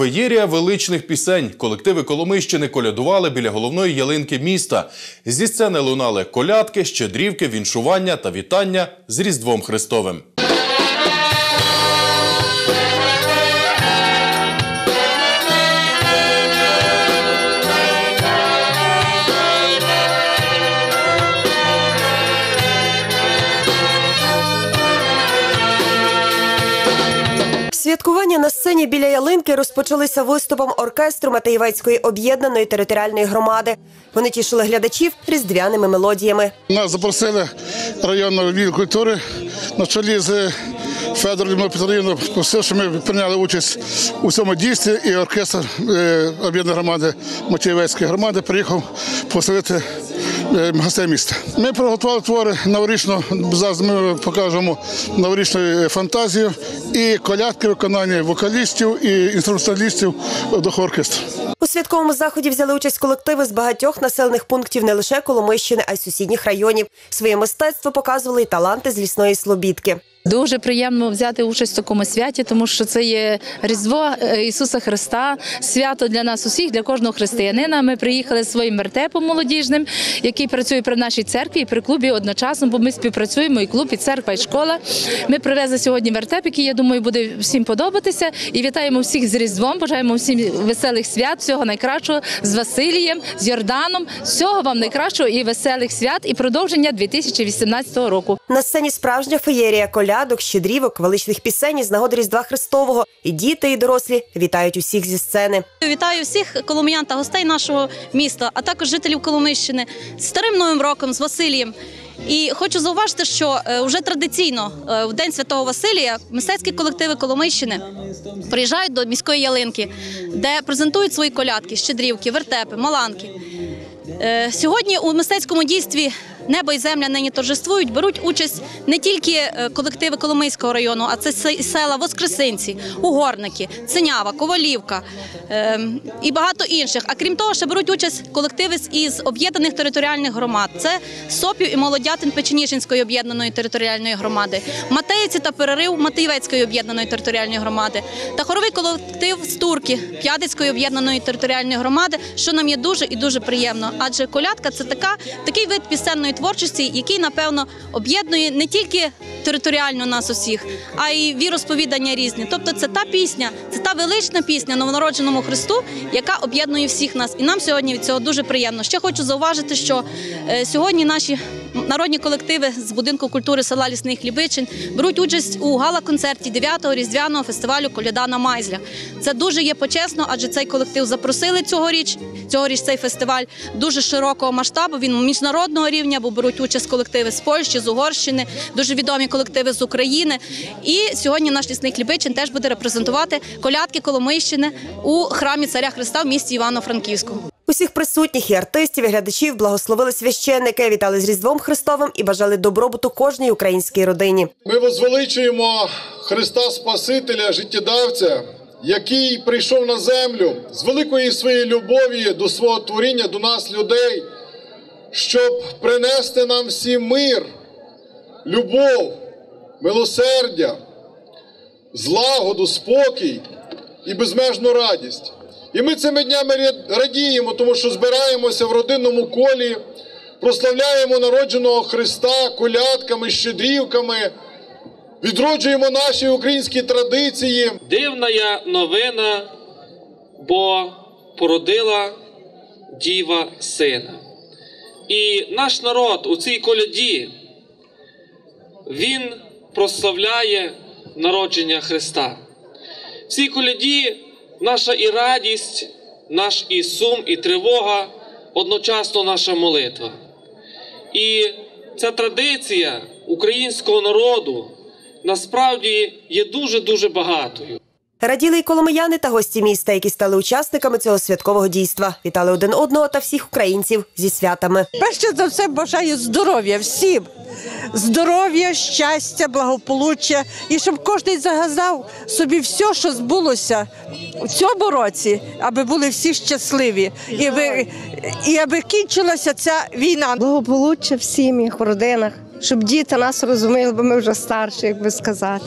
Феєрія величних пісень. Колективи Коломийщини колядували біля головної ялинки міста. Зі сцени лунали колядки, щедрівки, віншування та вітання з Різдвом Христовим. Святкування на сцені біля ялинки розпочалися виступом оркестру Матеєвецької об'єднаної територіальної громади. Вони тішили глядачів різдвяними мелодіями. Нас запросили районного відділу культури на чолі з Федором Петрівною, що ми прийняли участь у цьому дійстві, і оркестр е, об'єднаної громади Матієвецької громади приїхав поселити гостей міста. Ми приготували твори новорічно, зараз ми покажемо новорічну фантазію і колядки виконання вокалістів і інструменталістів до оркестру. У святковому заході взяли участь колективи з багатьох населених пунктів не лише Коломийщини, а й сусідніх районів. Своє мистецтво показували й таланти з лісної слобідки. Дуже приємно взяти участь в такому святі, тому що це є Різдво е, Ісуса Христа, свято для нас усіх, для кожного християнина. Ми приїхали своїм вертепом молодіжним, який працює при нашій церкві і при клубі одночасно, бо ми співпрацюємо і клуб, і церква, і школа. Ми привезли сьогодні вертеп, який я думаю буде всім подобатися. І вітаємо всіх з Різдвом. Бажаємо всім веселих свят, всього найкращого з Василієм, з Йорданом. Всього вам найкращого і веселих свят, і продовження 2018 року. На сцені справжня феєрія колядок, щедрівок, величних пісень із нагоди Різдва Христового. І діти, і дорослі вітають усіх зі сцени. Вітаю всіх коломиян та гостей нашого міста, а також жителів Коломийщини з старим новим роком, з Василієм. І хочу зауважити, що е, вже традиційно е, в день святого Василія мистецькі колективи Коломийщини приїжджають до міської ялинки, де презентують свої колядки, щедрівки, вертепи, маланки. Е, Сьогодні у мистецькому дійстві Небо і земля нині торжествують, беруть участь не тільки е, колективи Коломийського району, а це села Воскресинці, Угорники, Ценява, Ковалівка е, і багато інших. А крім того, ще беруть участь колективи із об'єднаних територіальних громад. Це Сопів і Молодятин Печеніжинської об'єднаної територіальної громади, Матеївці та Перерив Матеєвецької об'єднаної територіальної громади та хоровий колектив з Турки П'ядицької об'єднаної територіальної громади, що нам є дуже і дуже приємно. Адже колядка це така такий вид пісенної творчості, який напевно об'єднує не тільки територіально нас усіх, а й віросповідання різні. Тобто, це та пісня, це та велична пісня новонародженому Христу, яка об'єднує всіх нас. І нам сьогодні від цього дуже приємно. Ще хочу зауважити, що е, сьогодні наші народні колективи з будинку культури села Лісний Хлібичин беруть участь у гала-концерті 9-го різдвяного фестивалю Коляда на Майзлях. Це дуже є почесно, адже цей колектив запросили цьогоріч. Цьогоріч цей фестиваль дуже широкого масштабу. Він міжнародного рівня, бо беруть участь колективи з Польщі, з Угорщини, дуже відомі колективи з України. І сьогодні наш лісний Хлібичин теж буде репрезентувати колядки Коломийщини у храмі царя Христа в місті Івано-Франківську. Усіх присутніх і артистів, і глядачів благословили священники, вітали з Різдвом Христовим і бажали добробуту кожній українській родині. Ми возвеличуємо Христа Спасителя, життєдавця, який прийшов на землю з великої своєї любові до свого творіння, до нас, людей, щоб принести нам всім мир, любов, милосердя, злагоду, спокій і безмежну радість. І ми цими днями радіємо, тому що збираємося в родинному колі, прославляємо народженого Христа колядками, щедрівками, відроджуємо наші українські традиції. Дивна я новина, бо породила діва сина. І наш народ у цій коляді, він прославляє народження Христа. В цій коляді наша і радість, наш і сум, і тривога, одночасно наша молитва. І ця традиція українського народу насправді є дуже-дуже багатою. Раділи й коломияни та гості міста, які стали учасниками цього святкового дійства. Вітали один одного та всіх українців зі святами. Перше за все бажаю здоров'я всім. Здоров'я, щастя, благополуччя і щоб кожен загазав собі все, що збулося у цьому році, аби були всі щасливі, і аби, і аби кінчилася ця війна. благополуччя в сім'ях, в родинах, щоб діти нас розуміли, бо ми вже старші, як би сказати.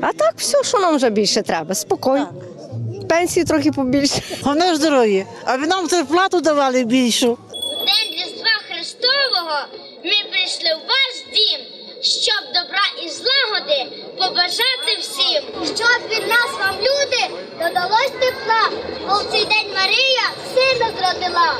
А так, все, що нам вже більше треба, спокій. пенсії трохи побільше. Головне здоров'я, аби нам зарплату давали більшу. День Різдва Христового ми прийшли в ваш дім, щоб добра і злагоди побажати всім. Щоб від нас вам люди додалось тепла, бо в цей день Марія сина зродила.